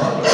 Robert.